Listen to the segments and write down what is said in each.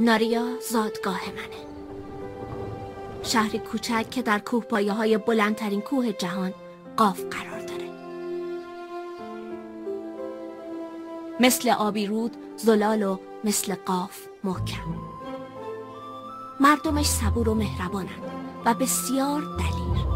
ناریا زادگاه منه. شهری کوچک که در کوه پایه های بلندترین کوه جهان قاف قرار داره. مثل آبی رود زلال و مثل قاف محکم. مردمش صبور و مهربانند و بسیار دلیل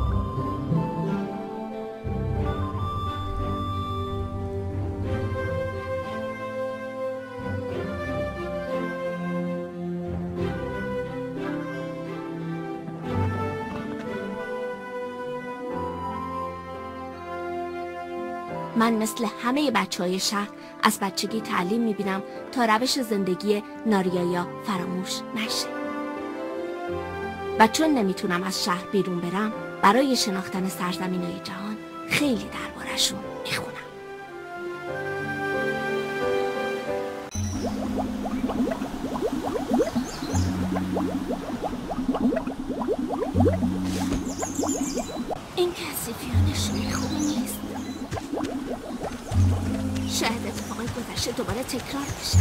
من مثل همه بچه های شهر از بچگی تعلیم می‌بینم تا روش زندگی ناریایا فراموش نشه. و چون نمی‌تونم از شهر بیرون برم برای شناختن سرزمین های جهان خیلی دربارشون می‌خونم. گذشته دوباره تکرار بشه.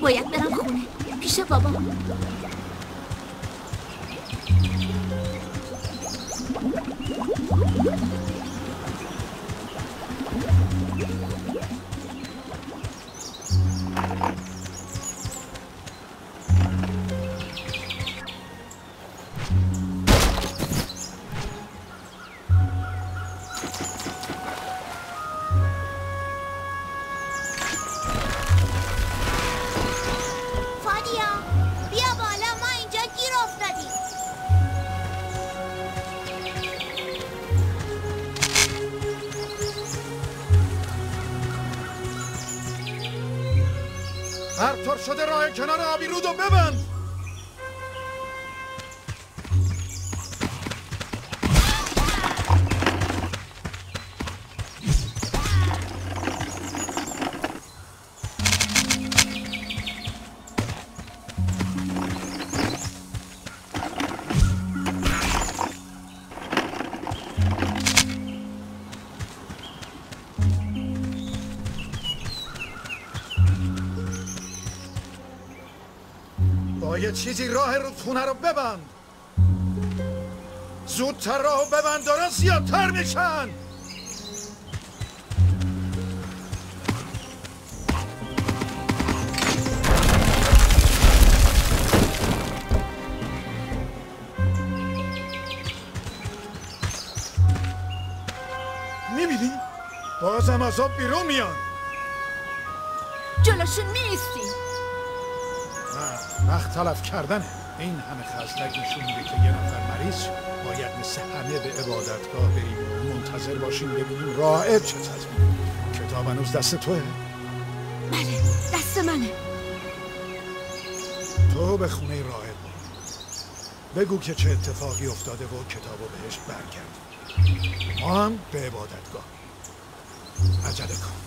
باید برم خونه. پیش بابا. چیزی راه رودخونه رو ببند. زودتر راهو ببند دارن زیادتر میشن. می‌بینی؟ بازم از آب بیرون میان. جلوشون میستی وقت تلف کردنه این همه خزلک نشون میده که یه نفر مریض. باید مثل همه به عبادتگاه بریم. منتظر باشیم ببینیم راهب چه تصمیم کتاب هنوز دست توه. بله دست منه. تو به خونه برو. بگو که چه اتفاقی افتاده و کتابو بهش برگرد ما هم به عبادتگاه. عجله کن.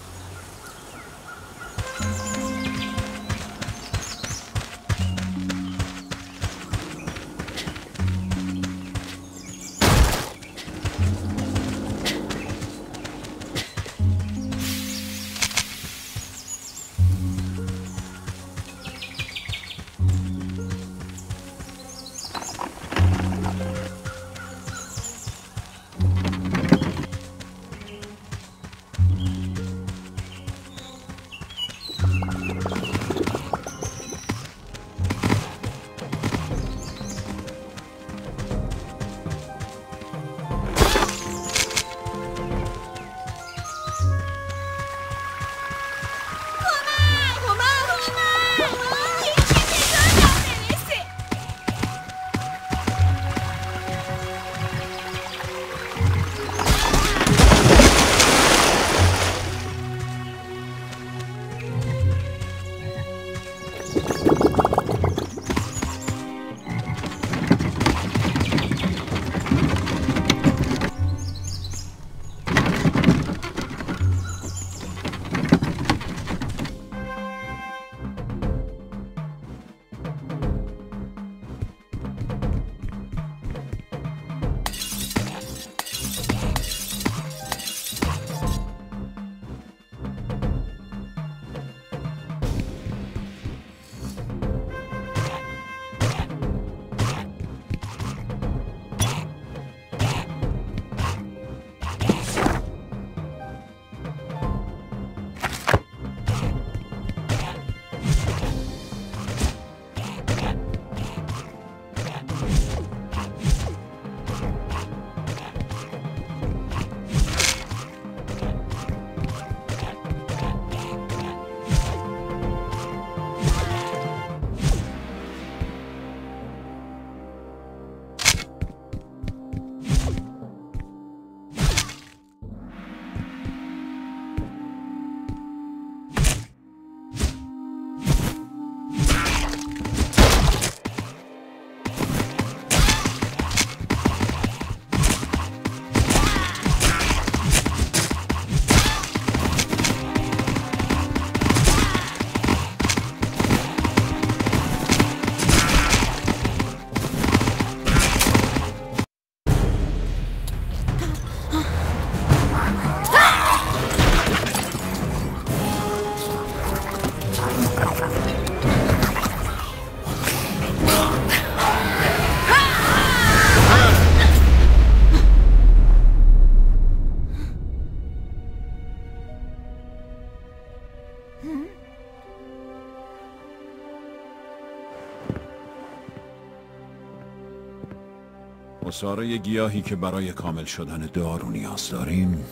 اصاره گیاهی که برای کامل شدن دارو نیاز داریم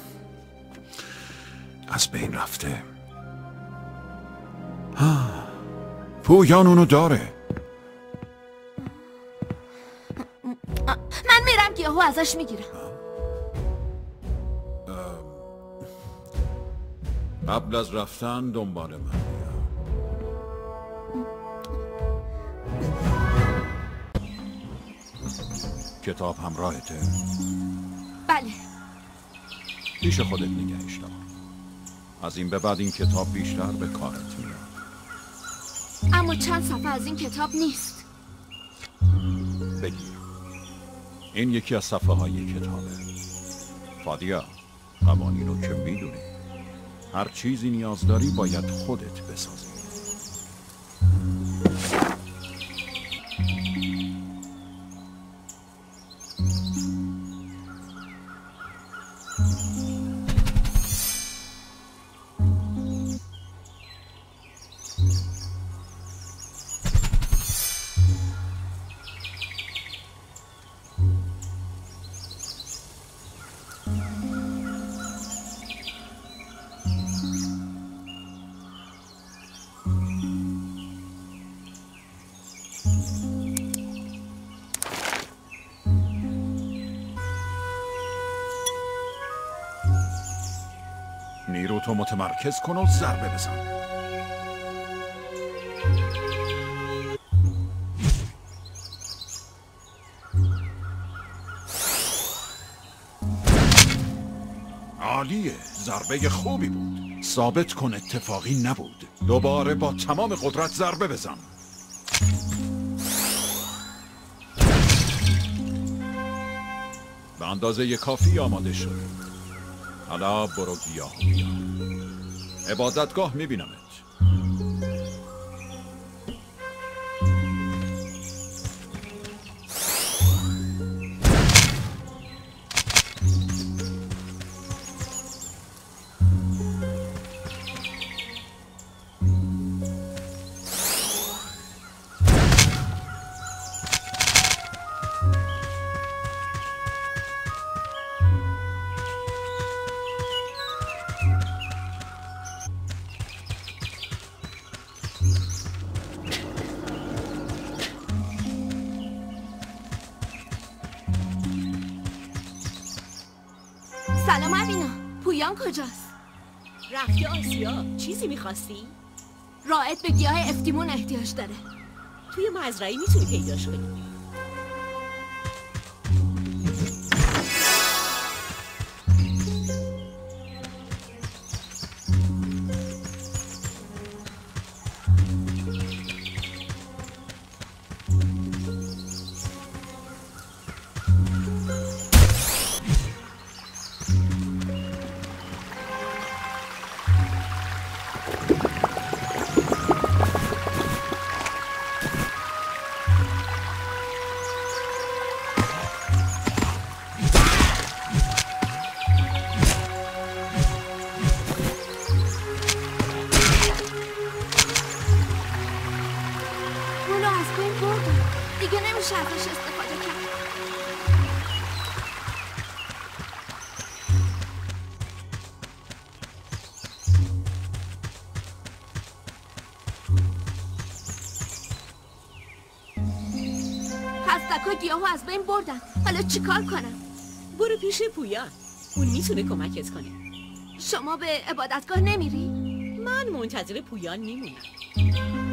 از بین رفته. ها پویان اونو داره. من میرم گیاهو ازش می‌گیرم. قبل از رفتن دنبال من کتاب همراهته؟ بله. پیش خودت نگهش دار از این به بعد این کتاب بیشتر به کارت میاد. اما چند صفحه از این کتاب نیست. بگیر. این یکی از صفحه های کتابه. فادیا قوانین رو که می‌دونی. هر چیزی نیاز داری باید خودت بسازی. متمرکز کن و ضربه بزن. عالیه. ضربه خوبی بود. ثابت کن اتفاقی نبود. دوباره با تمام قدرت ضربه بزن. به اندازه کافی آماده شد. حالا برو گیاه بیار. عبادتگاه میبینمت. می‌خواستی؟ رائد به گیاه افتیمون احتیاج داره توی مزرعه می‌تونی پیداش کنی چیکار کنم؟ برو پیش پویان. اون می‌تونه کمکت کنه. شما به عبادتگاه نمیری؟ من منتظر پویان میمونم.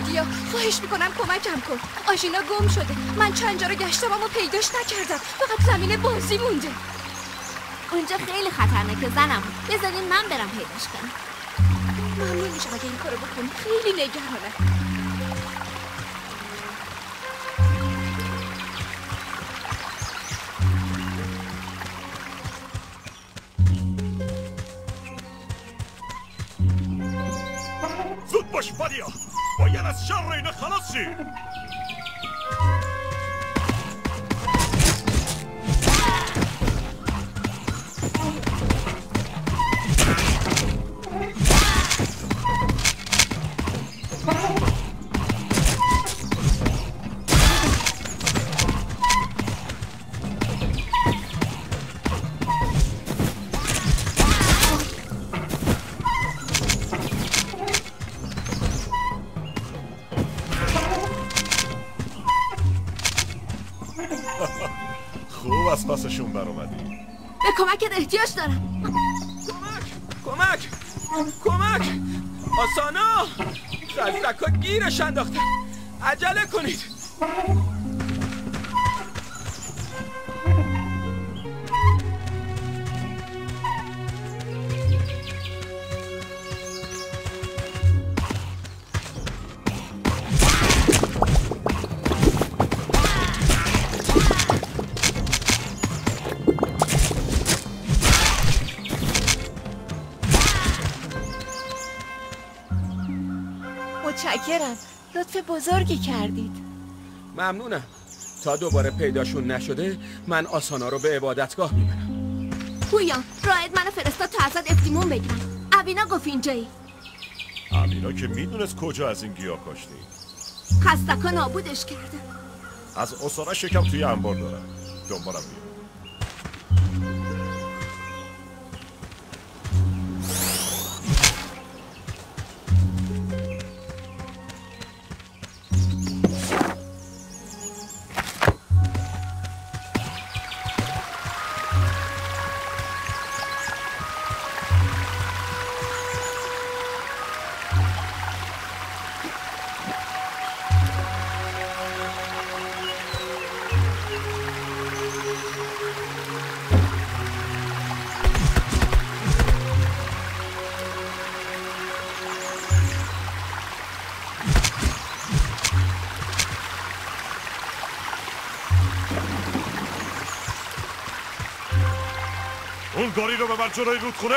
فادیا خواهش می‌کنم کمکم کن. آژینا گم شده. من چند جا رو گشتم اما پیداش نکردم. فقط زمین بازی مونده. اونجا خیلی خطرناکه زنم. بذارین من برم پیداش کنم. ممنون میشم اگه این کارو بکنی. خیلی نگرانم. Desce! انداختن عجله کنید. بزرگی کردید. ممنونم. تا دوباره پیداشون نشده من آسانا رو به عبادتگاه می‌برم. پویان راید منو فرستاد تا ازت افتیمون بگیرم. اوینا گفت اینجایی. امینا که می‌دونست کجا از این گیاه کاشتی خستکا نابودش کرده. از اصاره شکم توی انبار دارم دنبالم بیا گاری رو ببر جلوی رودخونه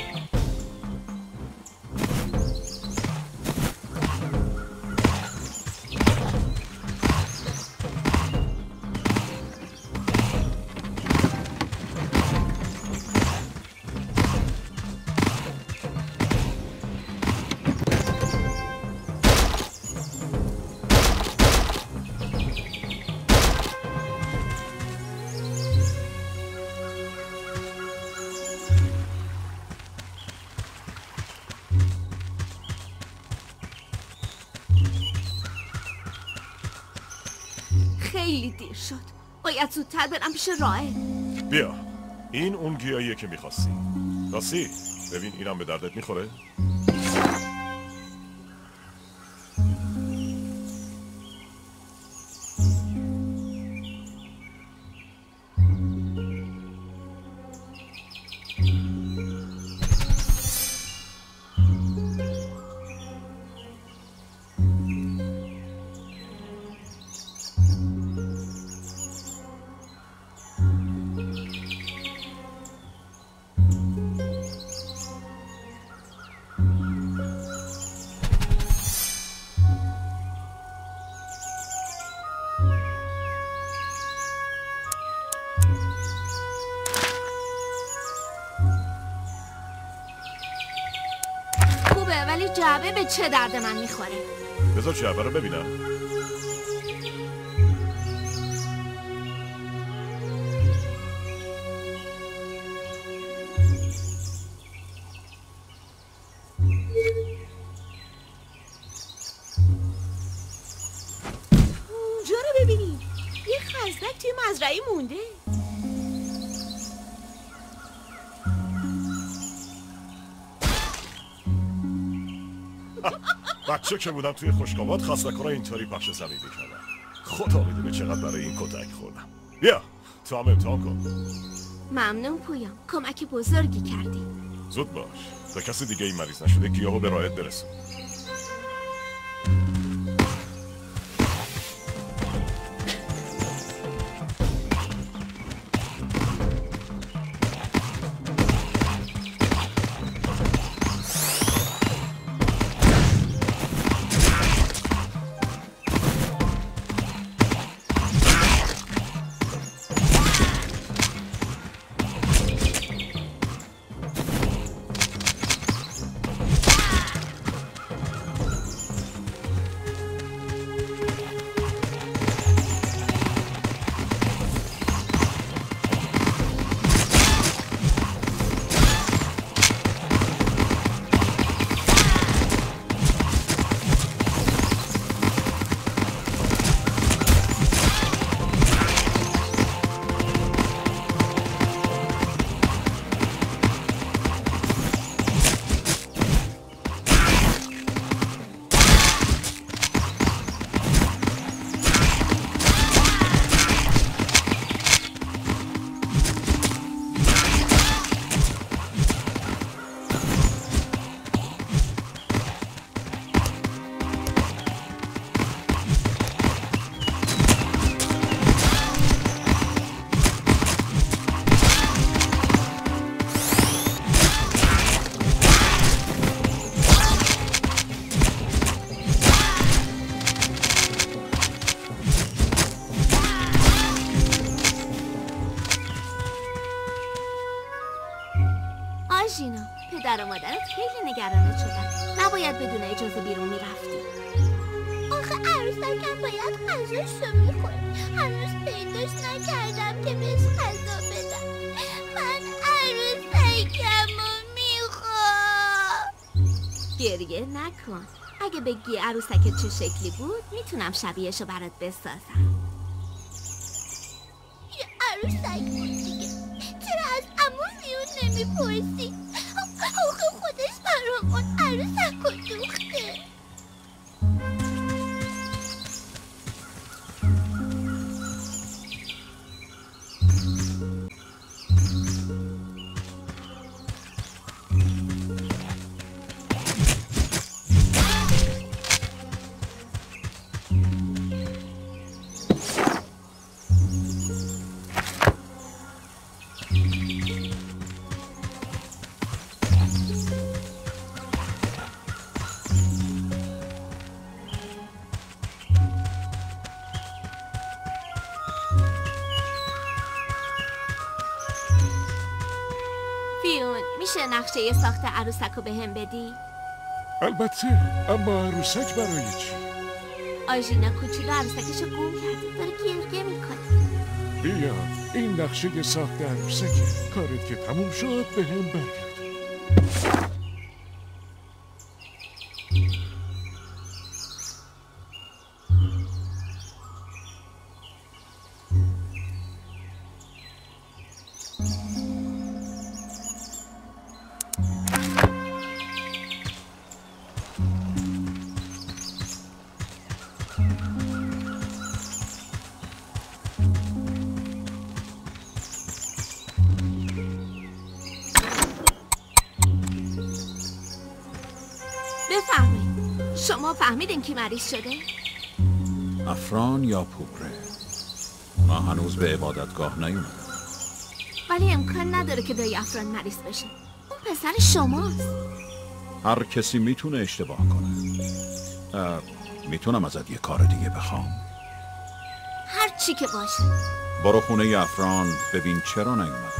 پیش رائل؟ بیا. این اون گیاهیه که می‌خواستی. راستی ببین اینم به دردت می‌خوره؟ جعبه به چه درد من می‌خوره؟ بذار جعبه رو ببینم. بچه که بودم توی خوشگابات خستکارا اینطوری پخش زمین می‌کردم. خدا می‌دونه چقدر برای این کتک خوردم. بیا تو هم امتحان کن. ممنون پویان. کمک بزرگی کردی. زود باش. تا کسی دیگه این مریض نشده گیاهو به رایت برسون. گریه نکن. اگه بگی عروسکت چه شکلی بود می‌تونم شبیهشو برات بسازم. یه عروسک بود دیگه. چرا از امو میون نمی‌پرسی؟ ساخت عروسک رو به هم بدی؟ البته اما عروسک برای چی؟ آژینا کوچولو عروسکشو گم کرده داره گریه می‌کنه بیا این نقشه ساخت عروسکه کارت که تموم شد به هم برگرد فهمیدین کی مریض شده؟ افران یا پوپره؟ ما هنوز به عبادتگاه نیومدم ولی امکان نداره که دایی افران مریض بشه. اون پسر شماست. هر کسی می‌تونه اشتباه کنه. می‌تونم ازت یه کار دیگه بخوام. هر چی که باشه. برو خونه افران ببین چرا نیومد.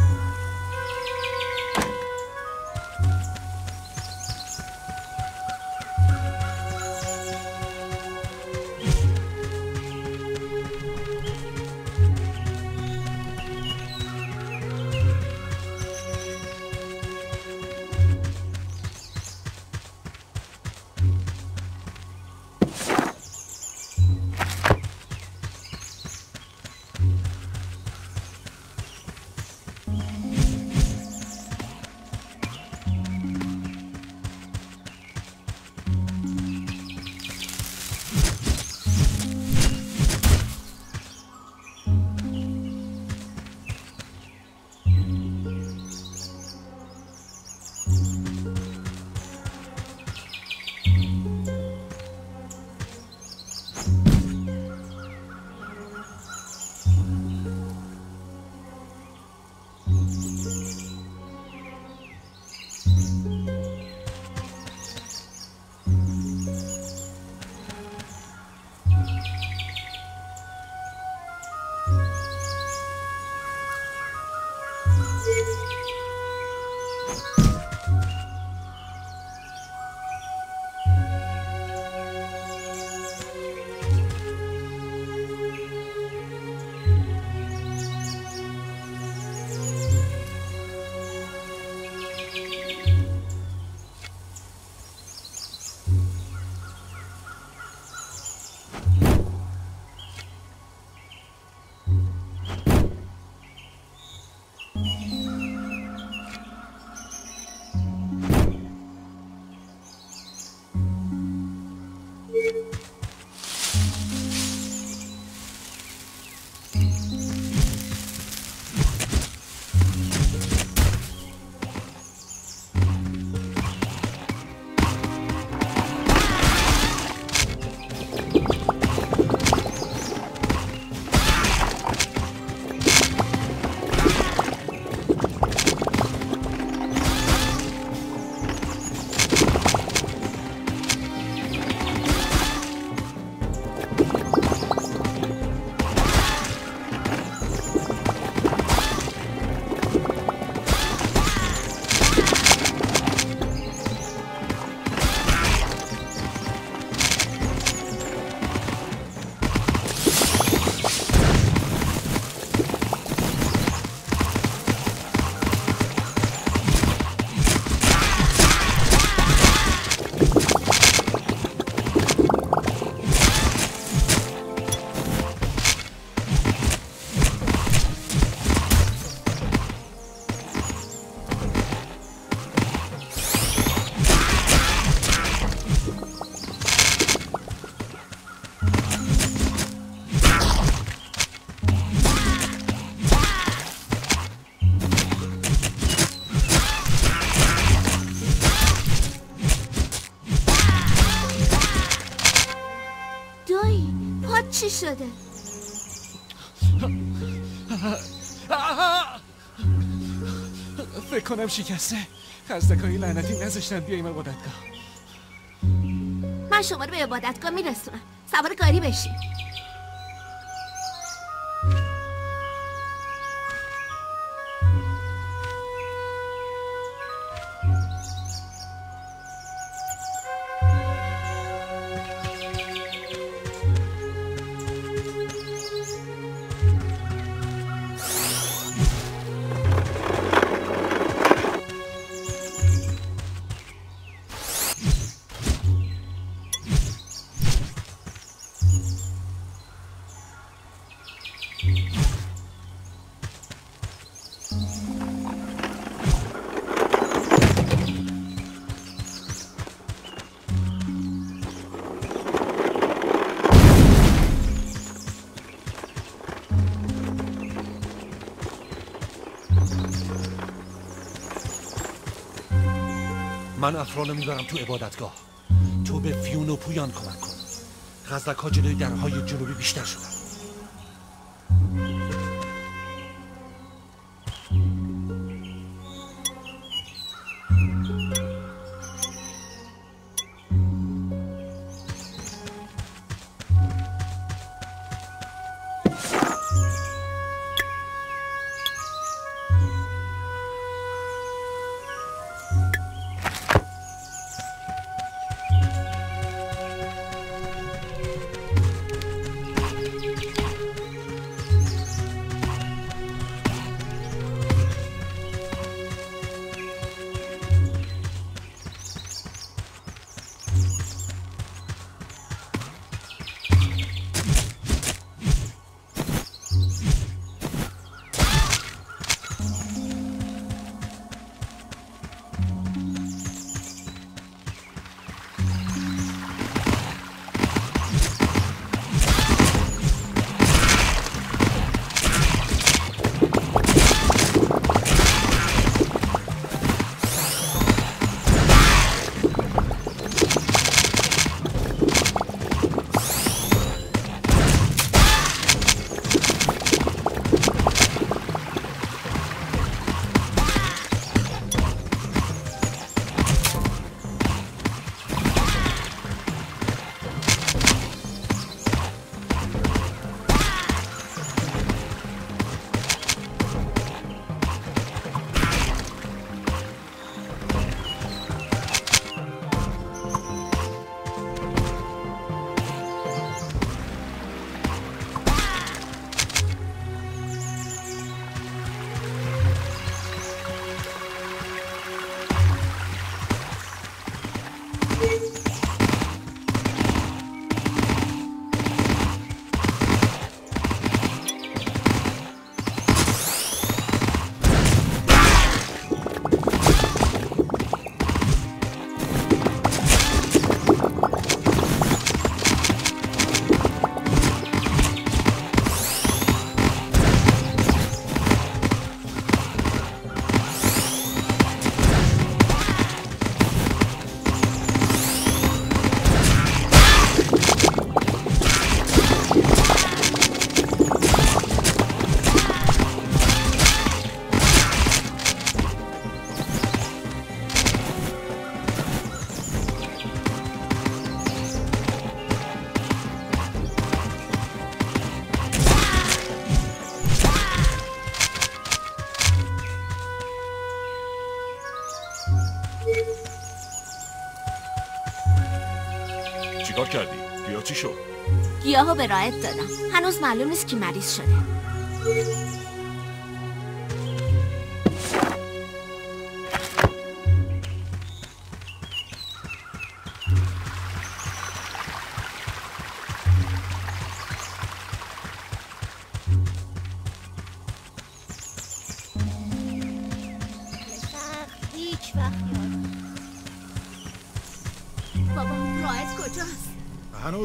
الهی پاد چی شده فکر کنم شکسته خزدکایی لعنتی نذاشتن بیایم عبادتگاه من شما رو به عبادتگاه میرسونم سوار گاری بشین من افران می‌برم تو عبادتگاه. تو به فیون و پویان کمک کن. خزدک ها جلوی درهای جنوبی بیشتر شدن گیاهو به رایت دادم هنوز معلوم نیست کی مریض شده.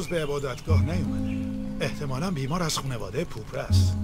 هنوز به عبادتگاه نیومده. احتمالا بیمار از خانواده پوپره است.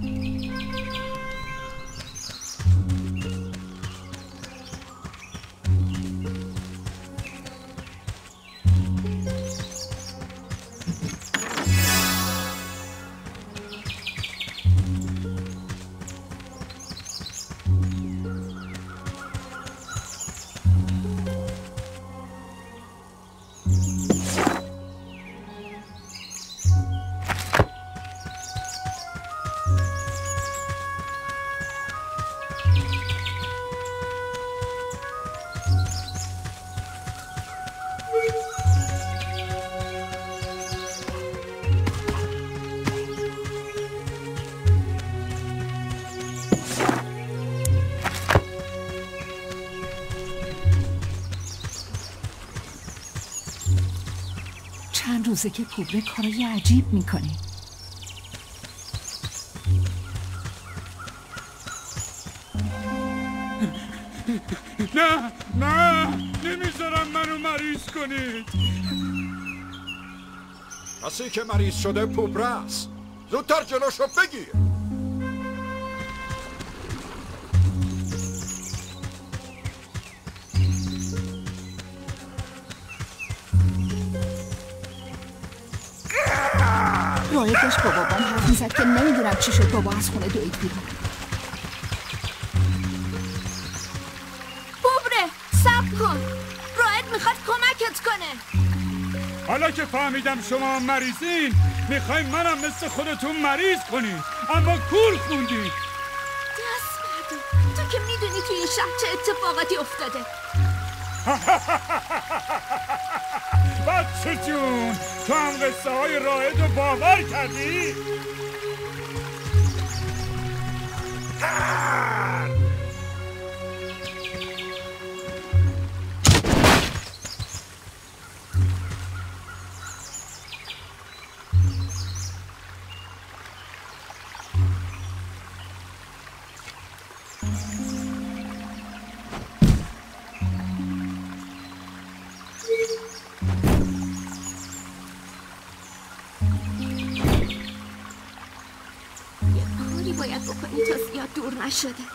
روزه که پوبره کارای عجیب می‌کنه. نه نه نمی‌ذارم منو مریض کنید. کسی که مریض شده پوپره است. زودتر جلوشو بگیر. داشت با بابام حرف می‌زد که نمی‌دونم چی شد بابا از خونه دوید بیرون. ببره سب کن. راید می‌خواد کمکت کنه. حالا که فهمیدم شما مریضین می‌خوای منم مثل خودتون مریض کنید اما کول خوندی. دست بردار تو که می‌دونی توی این شهر چه اتفاقاتی افتاده. جون تو هم قصه های رائد رو باور کردی؟ زیاد دور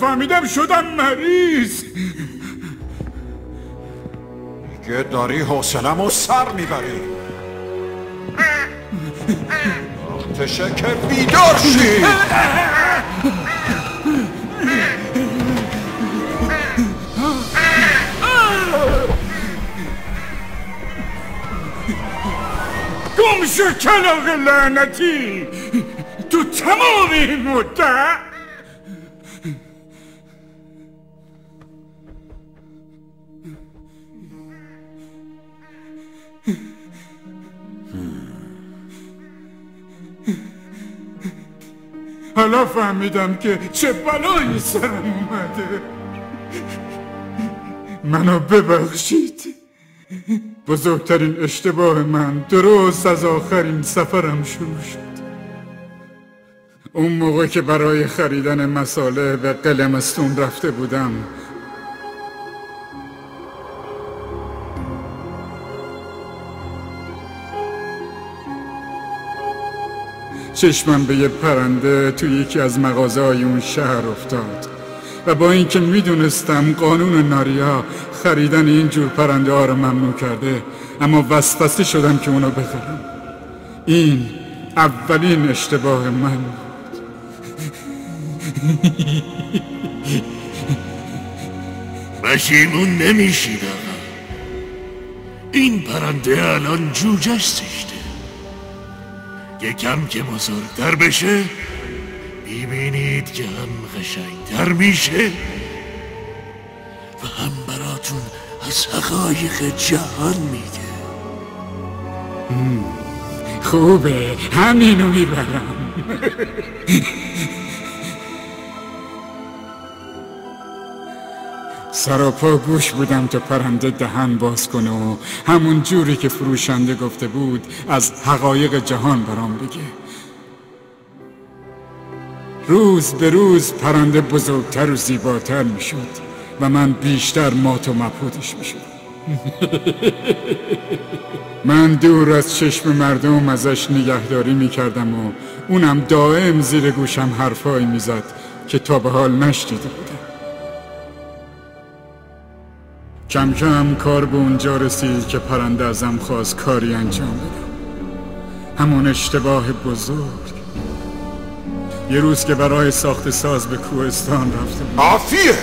فهمیدم شدم مریض. که داری حوصلم سر می‌بری. آتشه که بیدار شید گم شو کلاق لعنتی. تو تمام این مدت حالا فهمیدم که چه بلایی سرم اومده. منو ببخشید. بزرگترین اشتباه من درست از آخرین سفرم شروع شد. اون موقع که برای خریدن مساله به قلمستون رفته بودم چشمم به یه پرنده تو یکی از مغازه های اون شهر افتاد. و با اینکه می‌دونستم قانون ناریا خریدن این جور پرنده ها رو ممنوع کرده اما وسوسه شدم که اونو بخرم. این اولین اشتباه من بود. پشیمون نمیشید آقا این پرنده الان جوجش سشته یکم که بزرگتر بشه می‌بینید که هم قشنگتر میشه و هم براتون از حقایق جهان میگه. خوبه همینو می‌برم. سراپا گوش بودم تا پرنده دهن باز کنه و همون جوری که فروشنده گفته بود از حقایق جهان برام بگه. روز به روز پرنده بزرگتر و زیباتر می‌شد و من بیشتر مات و مبهوتش می‌شدم. من دور از چشم مردم ازش نگهداری می‌کردم و اونم دائم زیر گوشم حرفایی می‌زد که تا به حال نشنیده بودم. کم کم کار به اونجا رسید که پرنده ازم خواست کاری انجام بدم. همون اشتباه بزرگ. یه روز که برای ساخت ساز به کوهستان رفته بودم. آفیه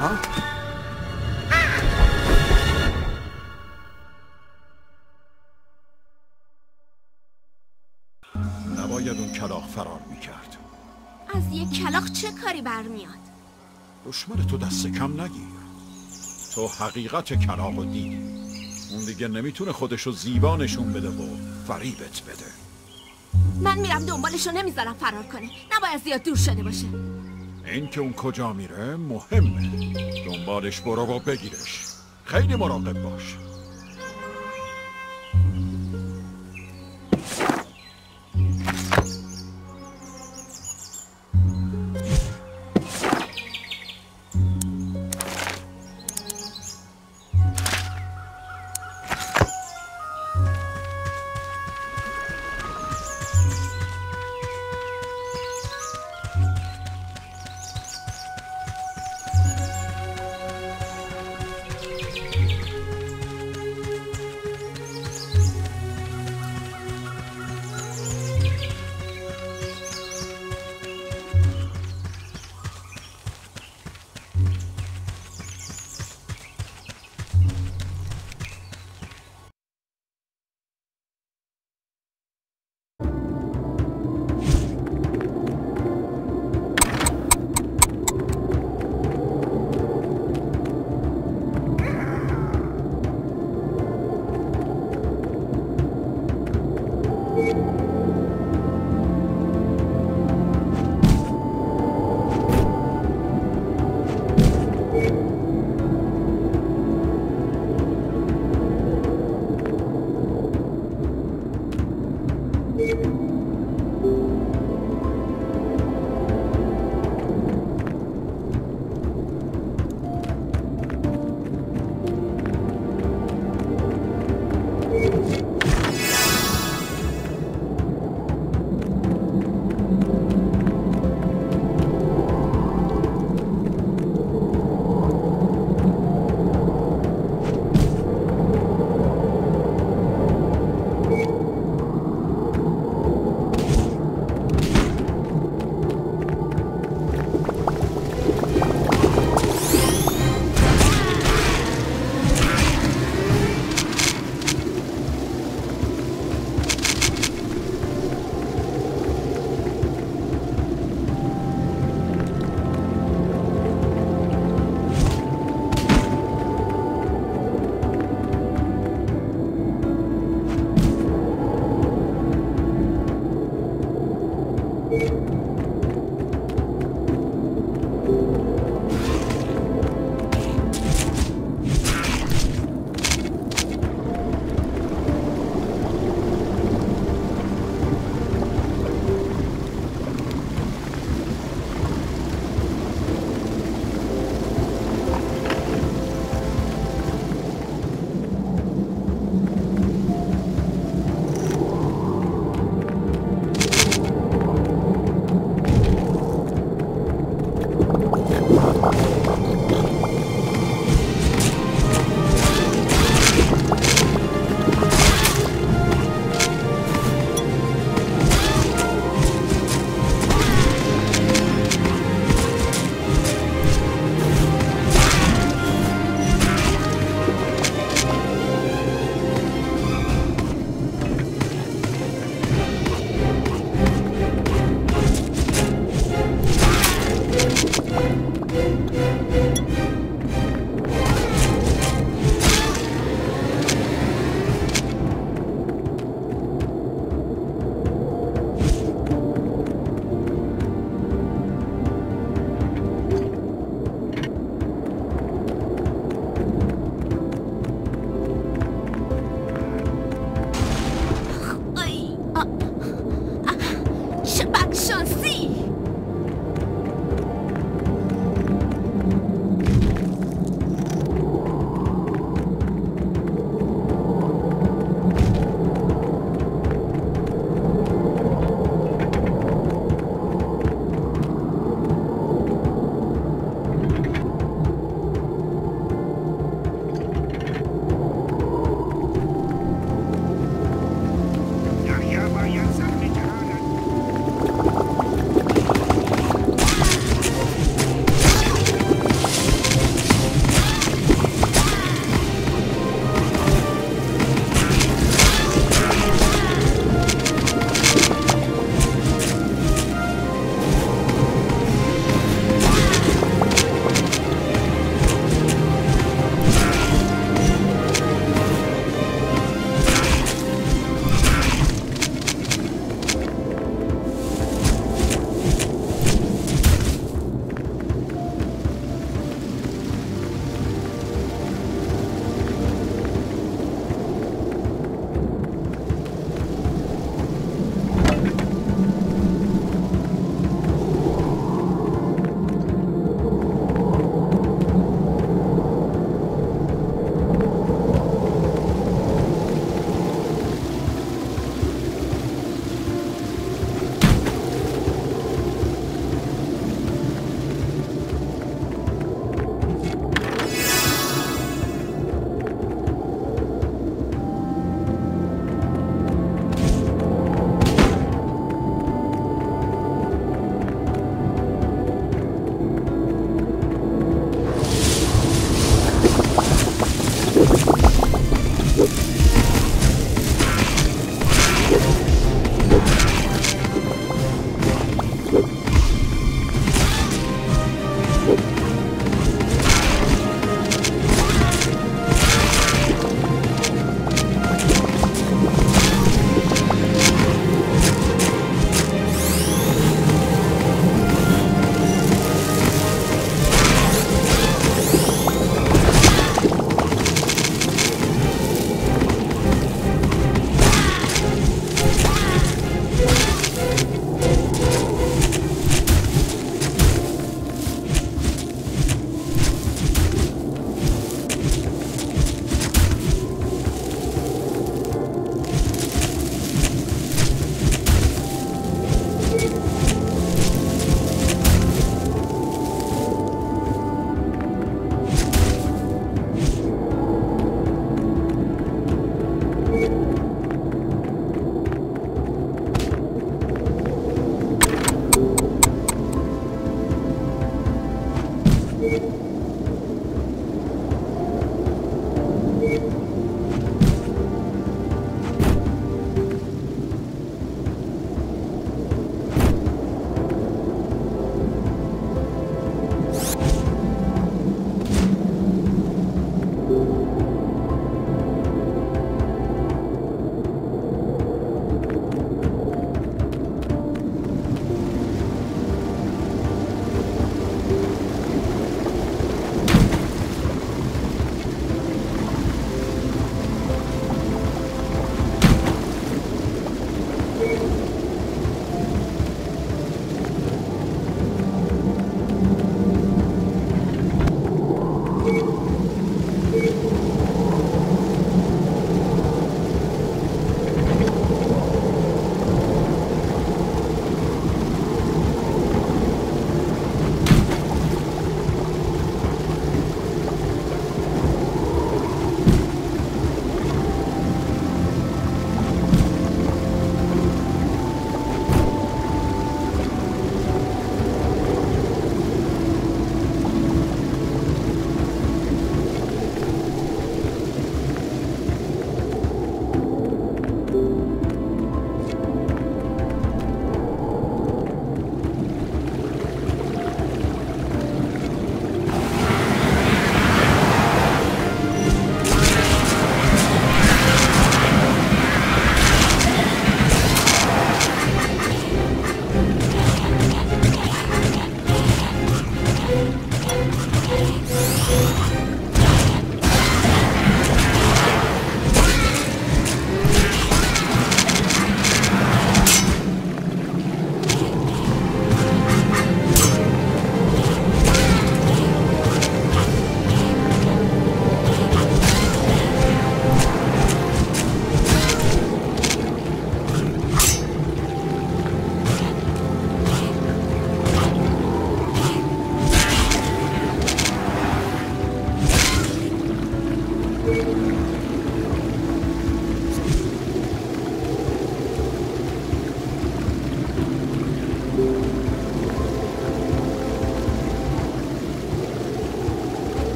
نباید فرار می‌کرد. از یک کلاق چه کاری برمیاد؟ دشمن تو دست کم نگیر. تو حقیقت کلاق رو دیدی اون دیگه نمی‌تونه خودشو زیبا نشون بده و فریبت بده. من میرم دنبالشو نمی‌ذارم فرار کنه. نباید زیاد دور شده باشه. این که اون کجا میره مهمه. دنبالش برو و بگیرش. خیلی مراقب باش.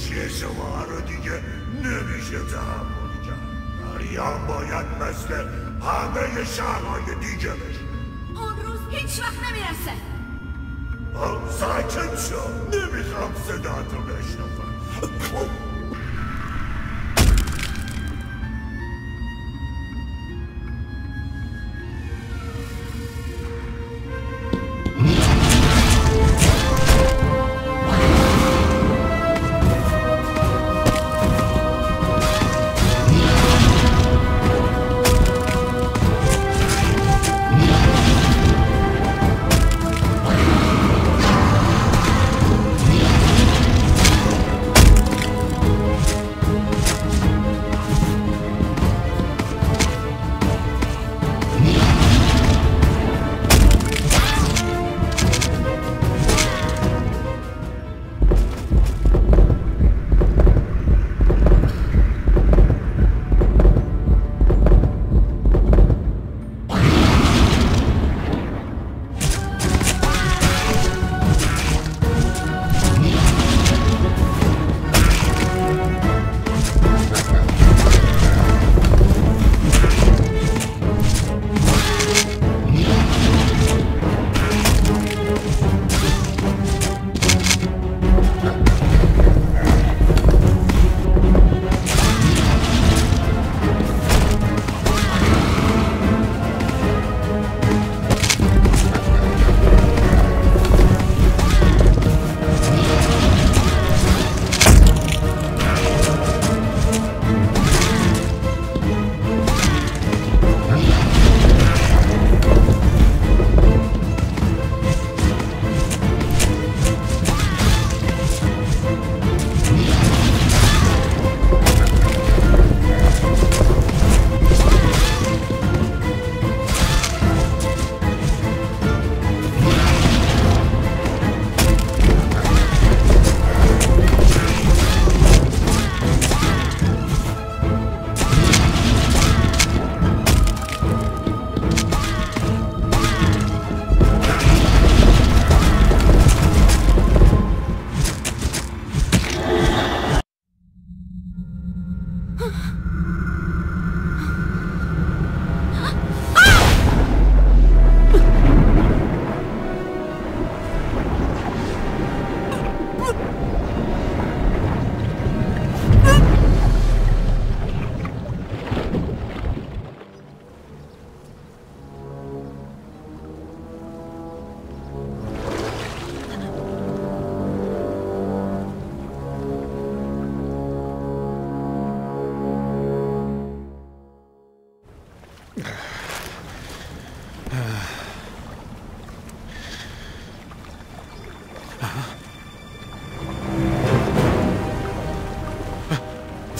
سرکشی شما رو دیگه نمیشه تحمل کرد ناریان باید مثل همه شهرهای دیگه بشه اون روز هیچ وقت نمی‌رسه ساکت شو نمی‌خوام صداتو بشنفم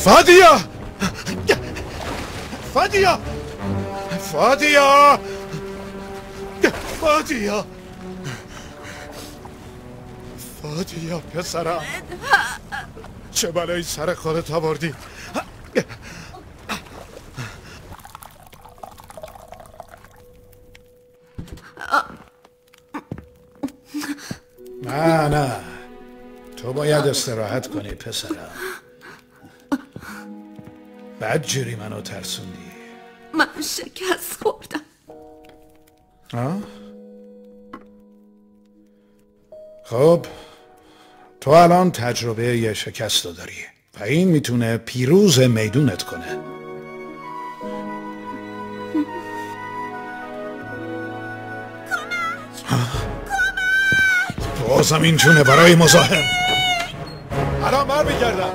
فادیا فادیا فادیا فادیا فادیا پسرم چه بلایی سر خودت آوردی؟ نه نه. تو باید استراحت کنی پسرم بعد جوری منو ترسوندی. من شکست خوردم. ها؟ خب تو الان تجربه یه شکست رو داری و این می‌تونه پیروز میدونت کنه. بازم این چونه برای مزاحم. الان بر میگردم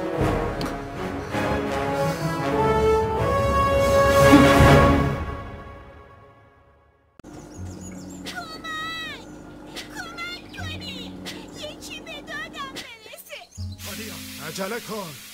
Unicorn!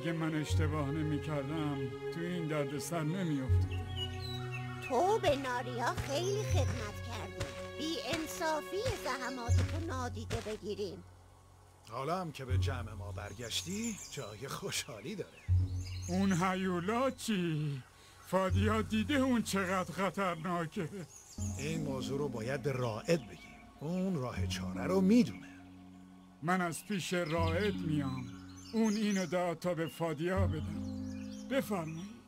اگه من اشتباه نمی کردم تو این درد سر نمی افتادم. تو به ناریا خیلی خدمت کردی. بی انصافی زحمات تو نادیده بگیریم. حالا هم که به جمع ما برگشتی جای خوشحالی داره. اون هیولا چی؟ فادیا دیده اون چقدر خطرناکه. این موضوع رو باید به رائد بگی اون راه چاره رو می‌دونه. من از پیش رائد میام. اون اینو داد تا به فادیا بدم بفرمایید.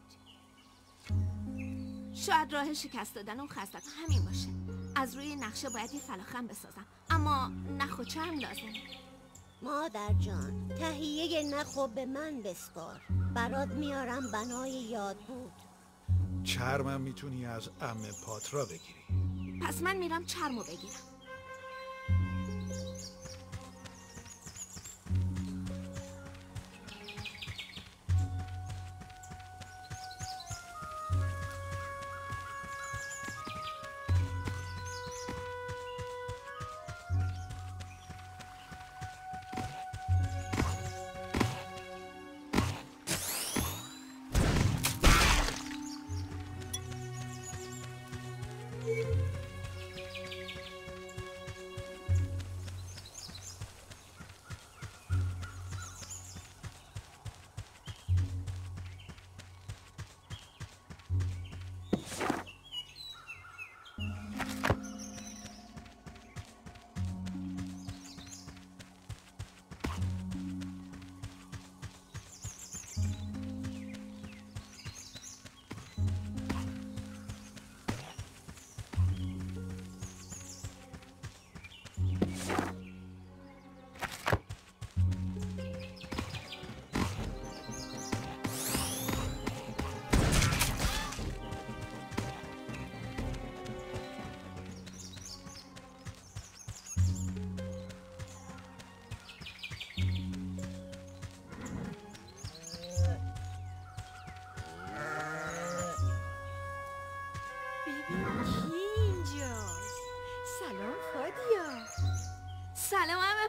شاید راه شکست دادن اون خستک همین باشه. از روی نقشه باید یه فلاخم بسازم. اما نخ و چرم لازمه مادر جان تهیه نخو به من بسپار. برات میارم بنای یاد بود. چرمم می‌تونی از ام پاترا بگیری. پس من میرم چرمو بگیرم.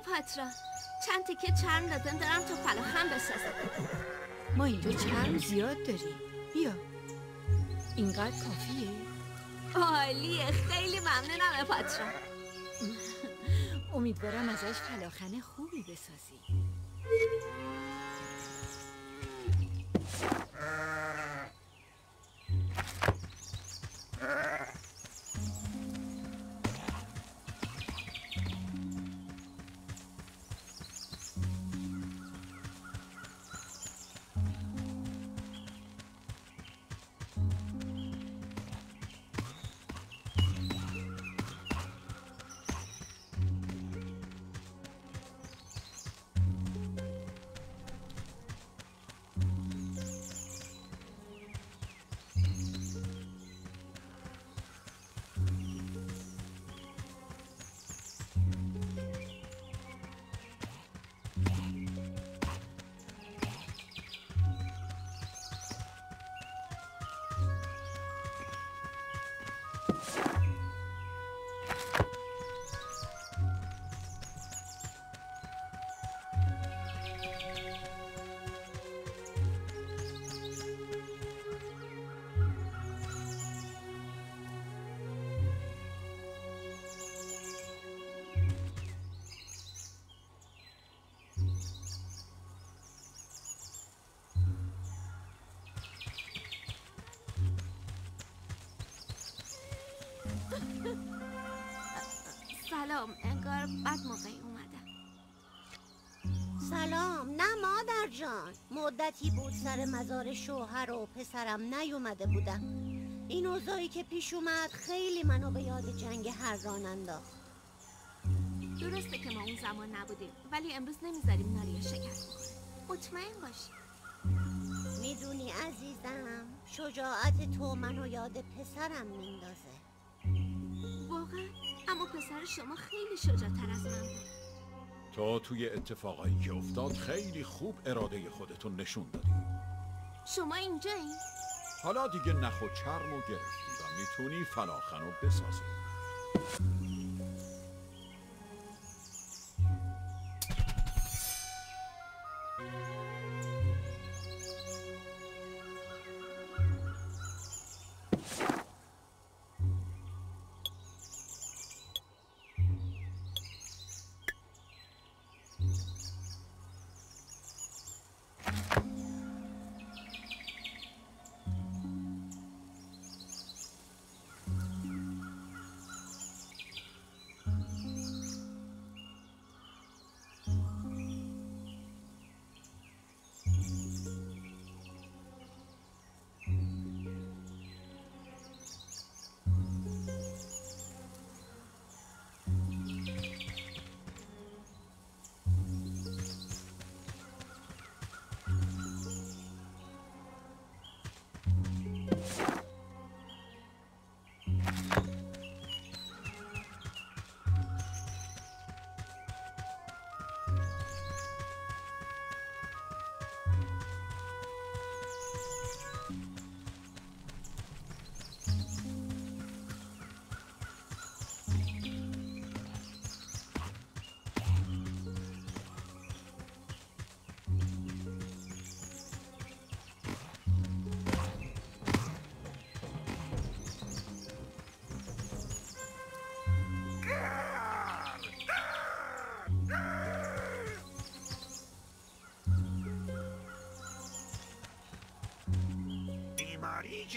سلام همه پاترا. چند تیکه چرم لازم دارم تا فلاخم بسازم. ما اینجا چرم زیاد داریم. بیا. اینقدر کافیه؟ عالیه. خیلی ممنونم همه پاترا امیدوارم ازش فلاخن خوبی بسازی. مدتی بود سر مزار شوهر و پسرم نیومده بودم. این اوضاعی که پیش اومد خیلی منو به یاد جنگ هرران انداخت. درسته که ما اون زمان نبودیم ولی امروز نمی‌ذاریم ناریا شکست بخوره مطمئن باشی. می‌دونی عزیزم شجاعت تو منو یاد پسرم میندازه. واقعا اما پسر شما خیلی شجاعتر از من بود. تا توی اتفاقایی که افتاد خیلی خوب اراده خودتون نشون دادی شما اینجایی؟ حالا دیگه نخ و چرم و گرفتی و می‌تونی فلاخن رو بسازی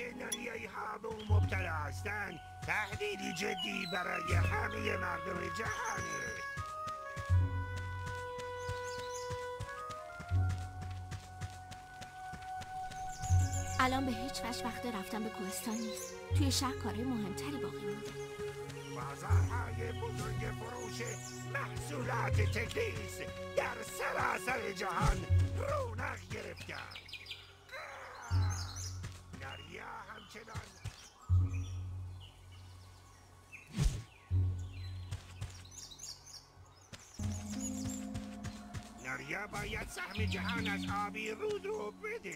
ناریایی ها به اون مبتلا هستن. تهدیدی جدی برای همه مردم جهانه الان به هیچ وجه وقت رفتن به کوهستان نیست. توی شهر کارهای مهمتری باقی مونده. بازارهای بزرگ فروش محصولات تکلیس در سراسر جهان رونق گرفتن. ناریا باید سهم جهان از آبی رود رو بده.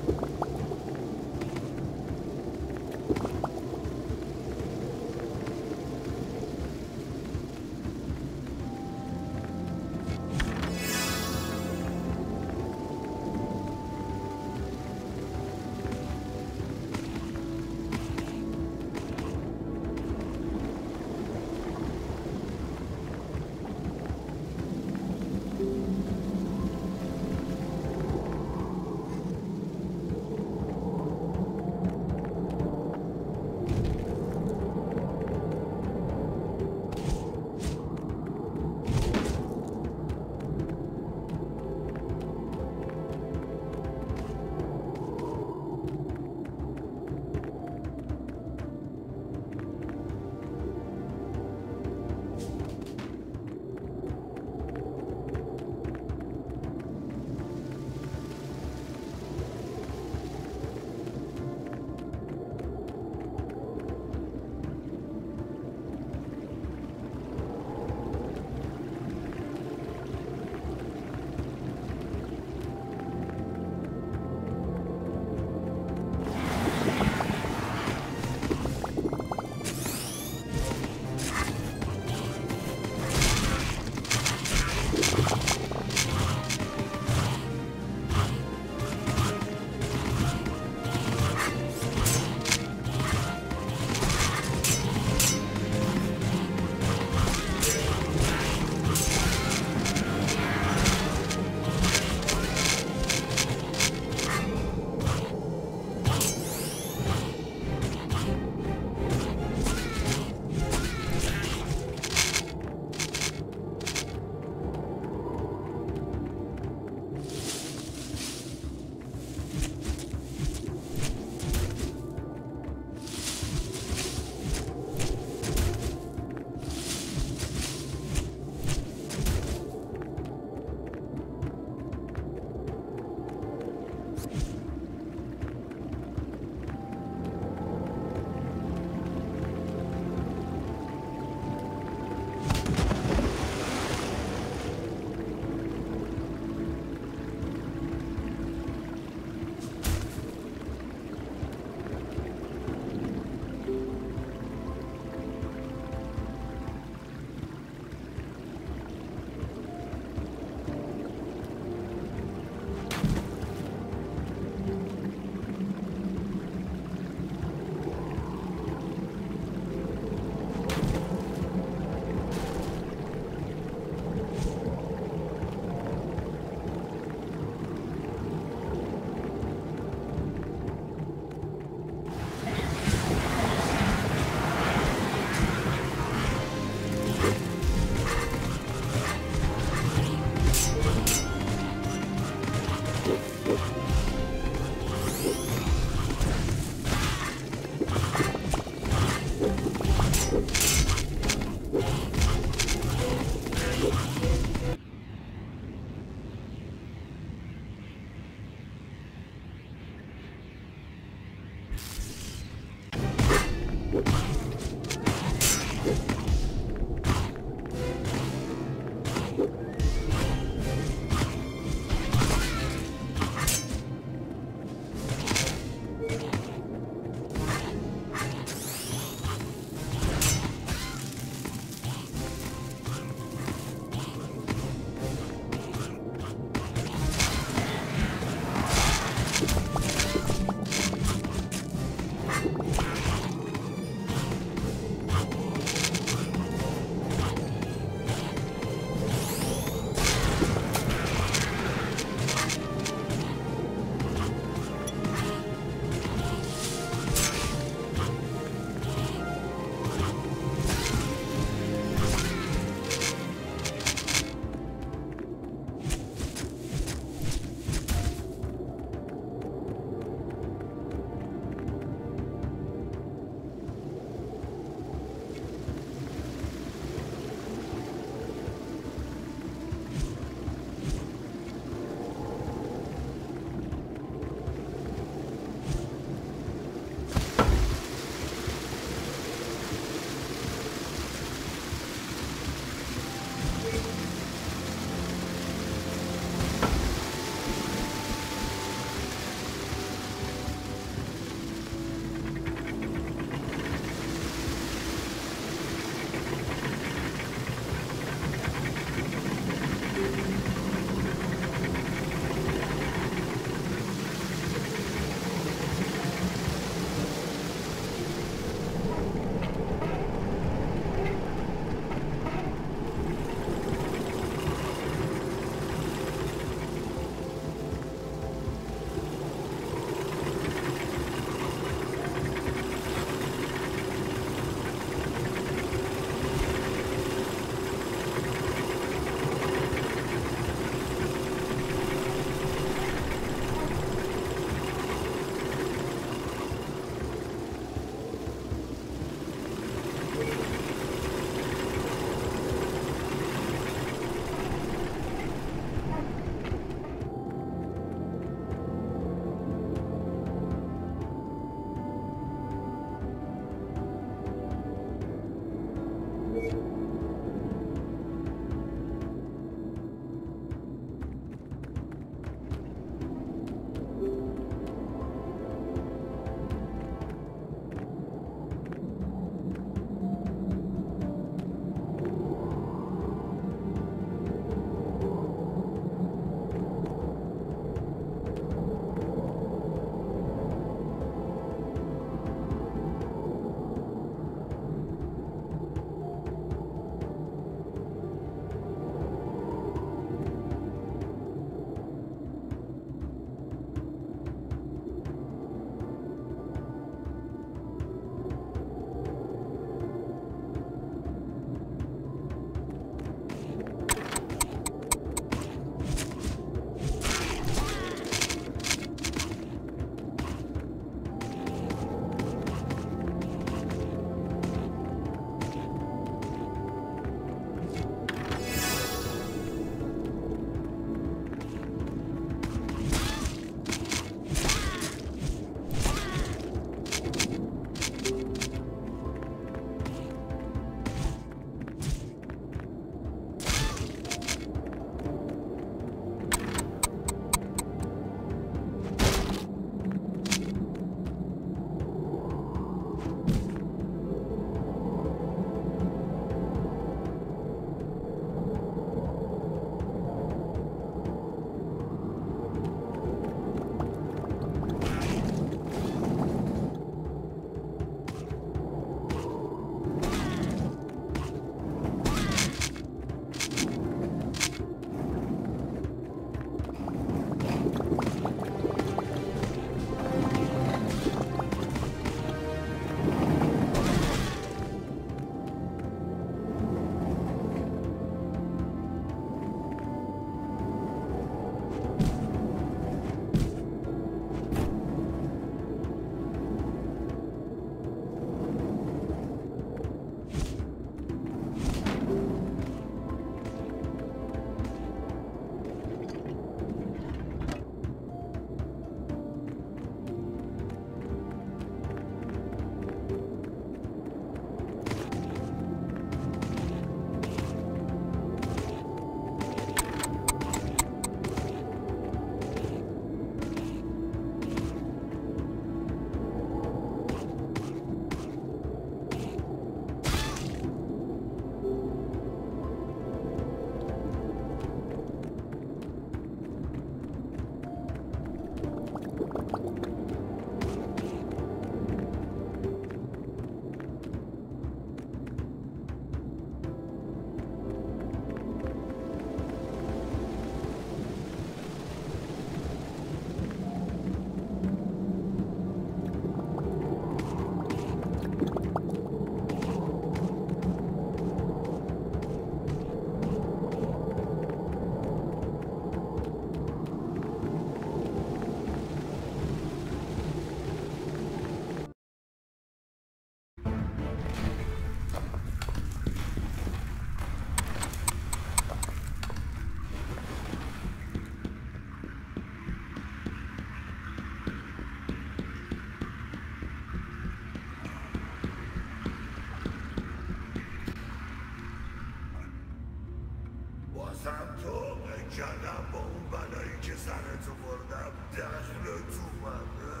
کردم با اون بلایی که سرتو بردم دخل تو منه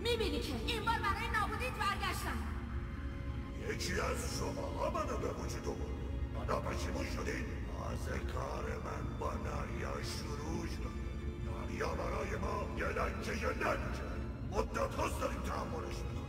می‌بینی که این بار برای نابودیت برگشتم. یکی از شما منو به وجود آورد. حالا پشیمون شدید. از کار من با ناریا شروع شد. ناریا برای ما یه لنجه یه لنجه مدت هست داریم تحملش می‌کنیم.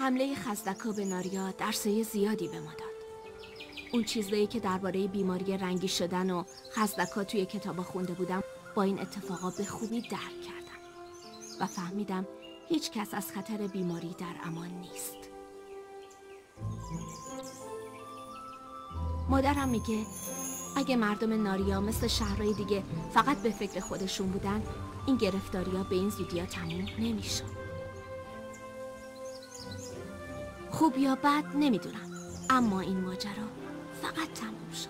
حمله خزدکا به ناریا درسای زیادی به ما داد. اون چیزایی که درباره بیماری رنگی شدن و خزدکا توی کتابا خونده بودم با این اتفاقا به خوبی درک کردم و فهمیدم هیچ کس از خطر بیماری در امان نیست. مادرم میگه اگه مردم ناریا مثل شهرهای دیگه فقط به فکر خودشون بودن این گرفتاریا به این زودیا تموم نمی‌شد. خوب یا بد نمی‌دونم. اما این ماجرا فقط تموم شد.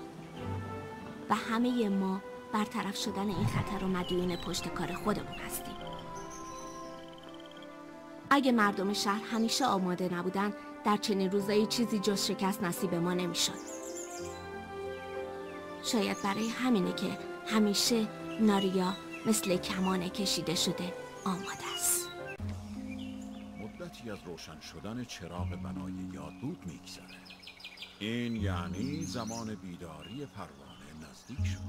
و همه ما برطرف شدن این خطر و مدیون پشت کار خودمون هستیم. اگه مردم شهر همیشه آماده نبودن در چنین روزایی چیزی جز شکست نصیب ما نمی‌شد. شاید برای همینه که همیشه ناریا مثل کمان کشیده شده آماده است. از روشن شدن چراغ بنای یادبود میگذره. این یعنی زمان بیداری پروانه نزدیک شد.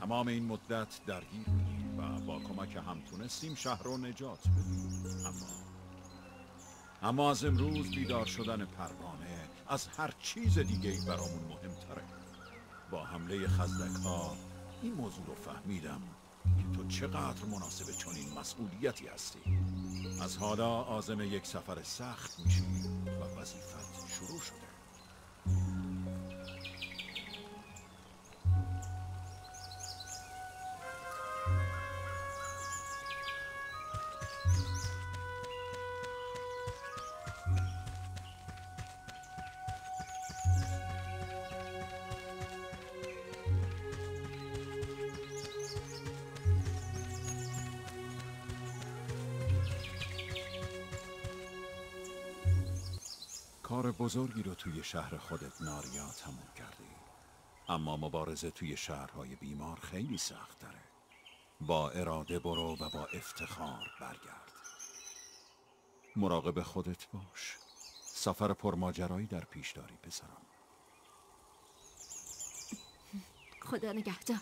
تمام این مدت درگیر بودیم و با کمک هم تونستیم شهر رو نجات بدیم. اما اما از امروز بیدار شدن پروانه از هر چیز دیگه برامون مهمتره. با حمله خزدک ها این موضوع رو فهمیدم. تو چقدر مناسب چنین مسئولیتی هستی؟ از حالا آزم یک سفر سخت میشی و وظیفت شروع شده. بزرگی رو توی شهر خودت ناریا تموم کردی. اما مبارزه توی شهرهای بیمار خیلی سخت داره با اراده برو و با افتخار برگرد. مراقب خودت باش. سفر پرماجرایی در پیش داری پسرم. خدا نگهدار.